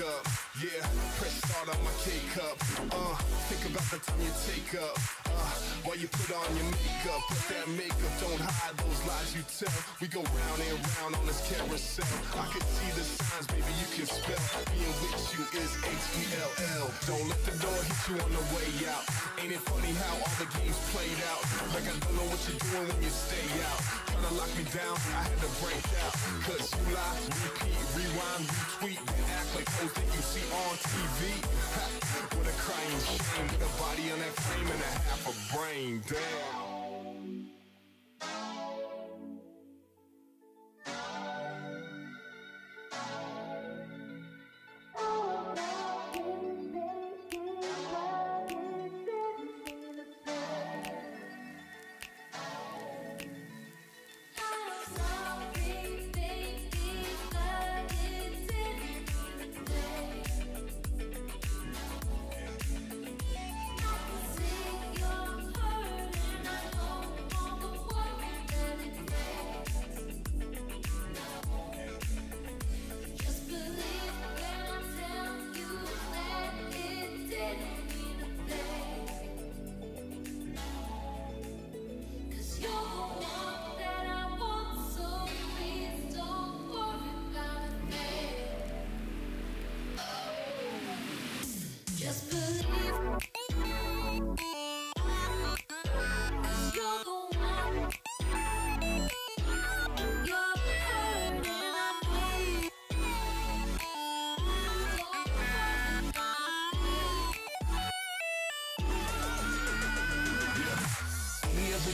up. Yeah, press start on my K-cup. Uh, think about the time you take up. Uh, while you put on your makeup, put that makeup, don't hide those lies you tell. We go round and round on this carousel. I can see the signs, baby, you can spell. Being with you is H-E-L-L. Don't let the door hit you on the way out. Ain't it funny how all the games out? Like I don't know what you're doing when you stay out. Tryna lock me down, I had to break out. Cause you lie, repeat, rewind, retweet, then act like hoes that you see on TV. Ha, what a crying shame, with a body on that frame and a half a brain. Damn.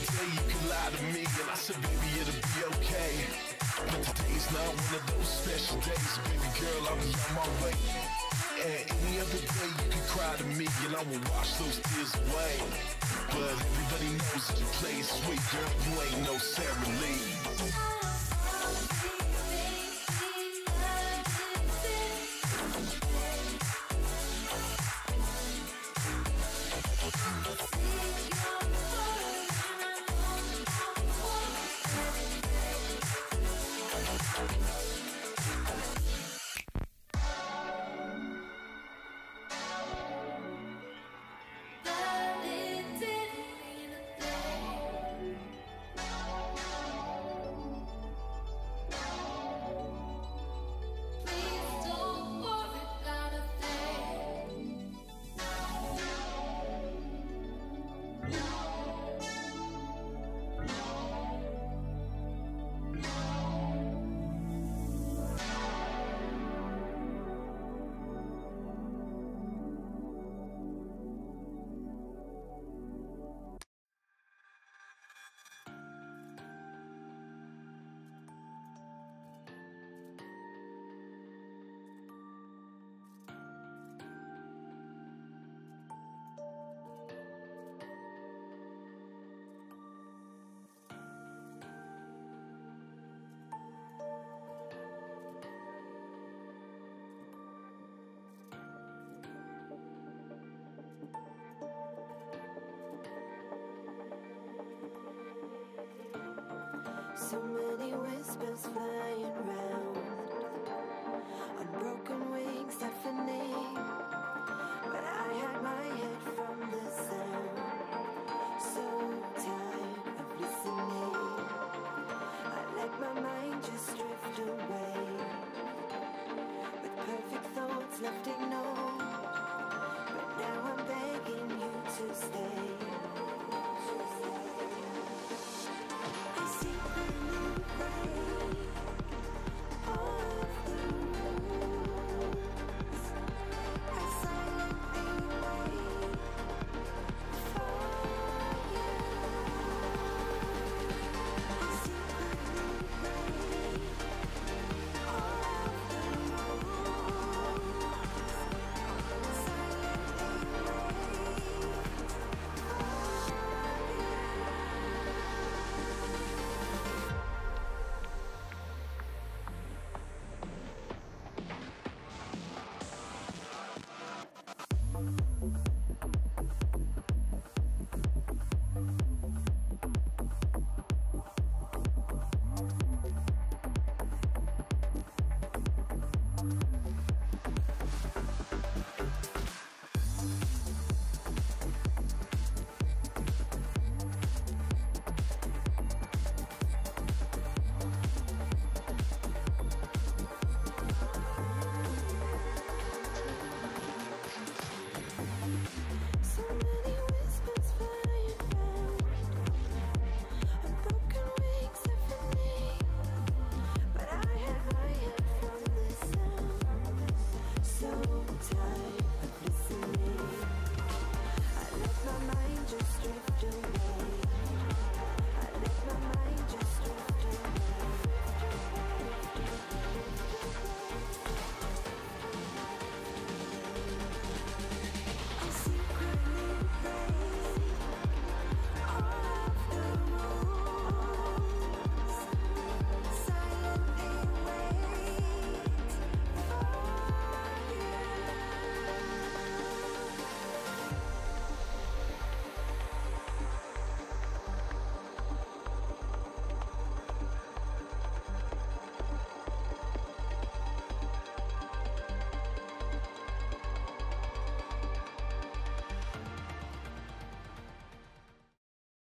Day you could lie to me and I said, baby, it'll be okay. But today's not one of those special days, baby girl, I'll be on my way. And any other day you could cry to me and I will wash those tears away. But everybody knows that you play sweet, girl, you ain't no Sara Lee. Many flying round on broken wings, deafening. But I hide my head from the sound. So tired of listening. I let my mind just drift away with perfect thoughts left time